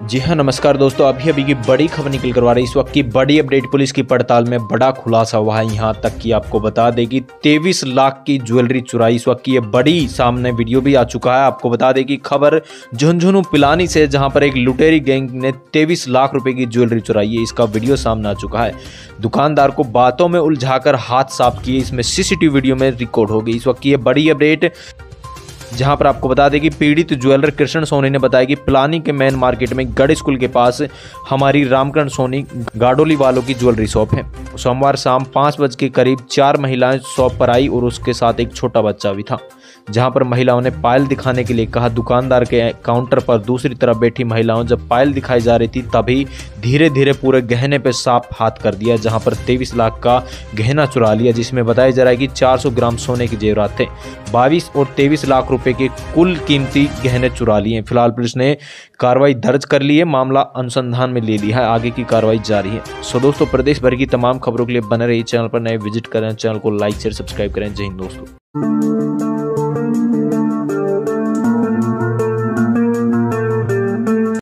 जी हाँ नमस्कार दोस्तों। अभी अभी की बड़ी खबर निकल कर आ रही इस वक्त की बड़ी अपडेट पुलिस की पड़ताल में बड़ा खुलासा हुआ है। यहाँ तक कि आपको बता देगी तेईस लाख की ज्वेलरी चुराई। इस वक्त की ये बड़ी सामने वीडियो भी आ चुका है। आपको बता देगी खबर झुंझुनू पिलानी से जहाँ पर एक लुटेरी गैंग ने तेईस लाख रुपए की ज्वेलरी चुराई है। इसका वीडियो सामने आ चुका है। दुकानदार को बातों में उलझाकर हाथ साफ़ किए। इसमें सीसीटीवी वीडियो में रिकॉर्ड हो गई। इस वक्त की ये बड़ी अपडेट जहाँ पर आपको बता दें कि पीड़ित ज्वेलर कृष्ण सोनी ने बताया कि प्लानिंग के मेन मार्केट में गढ़ स्कूल के पास हमारी रामकरण सोनी गाडोली वालों की ज्वेलरी शॉप है। सोमवार शाम पाँच बज के करीब चार महिलाएँ शॉप पर आई और उसके साथ एक छोटा बच्चा भी था। जहाँ पर महिलाओं ने पायल दिखाने के लिए कहा। दुकानदार के काउंटर पर दूसरी तरफ़ बैठी महिलाओं जब पायल दिखाई जा रही थी, तभी धीरे धीरे पूरे गहने पे साफ़ हाथ कर दिया, जहाँ पर तेईस लाख का गहना चुरा लिया, जिसमें बताया जा रहा है कि 400 ग्राम सोने के जेवरात थे। 22 और तेईस लाख रुपए के कुल कीमती गहने चुरा लिए। फ़िलहाल पुलिस ने कार्रवाई दर्ज कर ली है, मामला अनुसंधान में ले लिया है, आगे की कार्रवाई जारी है। सो दोस्तों, प्रदेश भर की तमाम खबरों के लिए बने रही चैनल पर, नए विज़िट करें, चैनल को लाइक, शेयर, सब्सक्राइब करें। जय हिंद दोस्तों।